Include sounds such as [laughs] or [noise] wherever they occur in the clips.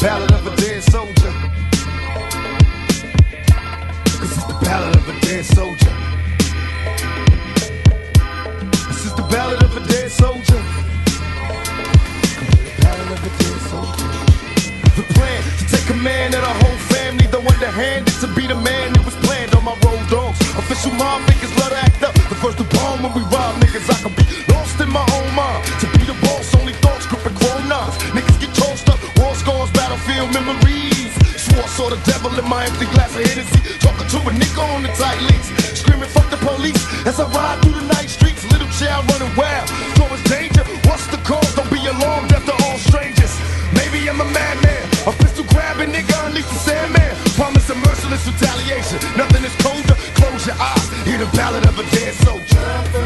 ballad of a dead soldier. Cause it's the ballad of a dead soldier. This is the ballad of a dead soldier. The ballad of a dead soldier. The plan to take command of the whole family, though underhanded to be the man that was planned on my road dogs. Official mob figures love to act battlefield memories. Swore saw the devil in my empty glass of Hennessy. Talking to a nigga on the tight leash. Screaming, fuck the police. As I ride through the night streets, little child running wild. Towards danger, what's the cause? Don't be alarmed after all strangers. Maybe I'm a madman. A pistol grabbing nigga, unleash the Sandman. Promise a merciless retaliation. Nothing is colder. Close your eyes. Hear the ballad of a dead soldier.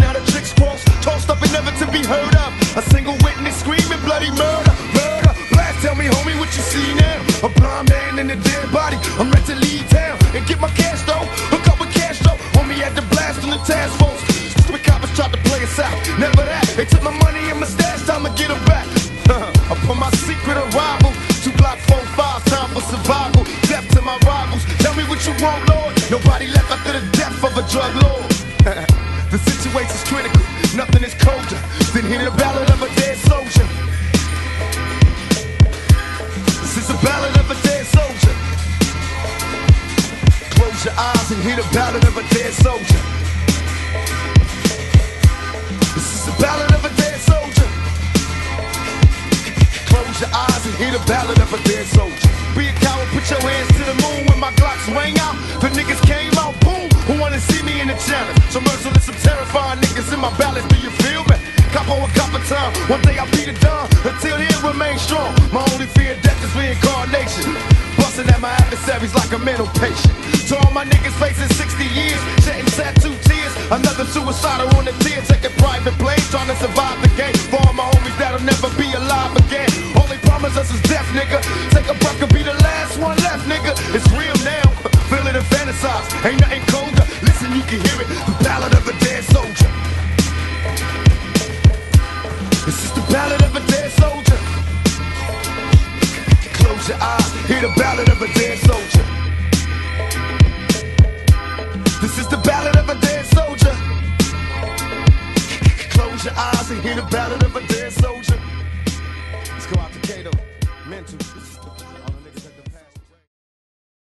Now the tricks cross. Tossed up and never to be heard of. A single witness screaming bloody murder. Murder. Blast, tell me, homie, what you see now? A blind man in a dead body. I'm ready to leave town and get my cash though. Hook up with cash though. Homie had the blast on the task force. Stupid coppers tried to play us out. Never that. They took my money and my stash. Time to get them back. [laughs] Upon my secret arrival. Two block four five. Time for survival. Death to my rivals. Tell me what you want, Lord. Nobody left after the death of a drug lord. [laughs] the situation's critical. Nothing is colder than hearing the ballad of a dead soldier. This is the ballad of a dead soldier. Close your eyes and hear the ballad of a dead soldier. This is the ballad of a dead soldier. Close your eyes and hear the ballad of a dead soldier. Be a coward, put your hands to the moon when my Glocks rang out. The niggas came my ballads. Do you feel me? Cop on a cop of time. One day I'll be the dawn. Until then, remain strong. My only fear of death is reincarnation. Busting at my adversaries like a mental patient. To all my niggas facing 60 years, shedding tattoo tears. Another suicidal on the tier, taking private planes, trying to survive the game. For all my homies that'll never be alive again. All they promise us is death, nigga. Take a breath, could be the last one left, nigga. It's real now. Feel it and fantasize. Ain't nothing colder. Listen, you can hear it. Close your eyes, hear the ballad of a dead soldier. This is the ballad of a dead soldier. Close your eyes and hear the ballad of a dead